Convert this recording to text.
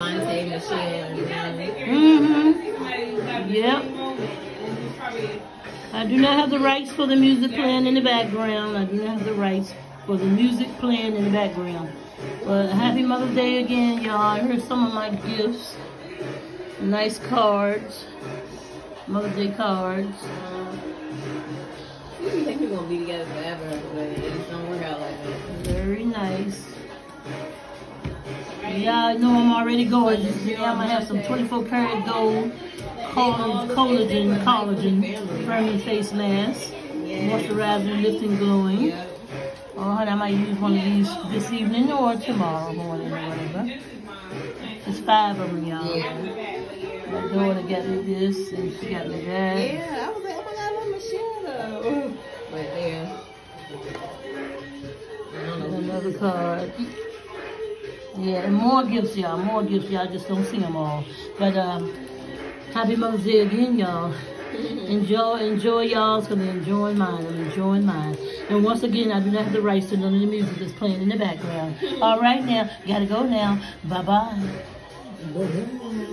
Monte, Michelle. Mm-hmm. Yep. I do not have the rights for the music playing in the background. I do not have the rights for the music playing in the background. But happy Mother's Day again, y'all. Here's some of my gifts. Nice cards. Mother's Day cards. You think we're gonna be together forever, but it just don't work out like that. Very nice. Yeah, I know I'm already gorgeous. Yeah, I'm gonna have some 24 karat gold collagen, collagen, firming face mask, moisturizing, lifting, glowing. Oh, honey, I might use one of these this evening or tomorrow morning or whatever. It's five of them, y'all. My daughter got me this, and she got me that. Yeah, I was like, oh my god, what Michelle though? But yeah. I don't know. Another card. Yeah, and more gifts, y'all. More gifts, y'all. Just don't see them all. But um, happy Mother's Day again, y'all. Enjoy, enjoy y'all's because I'm enjoying mine. I'm enjoying mine. And once again, I do not have the rights to none of the music that's playing in the background. All right, now, gotta go now. Bye bye.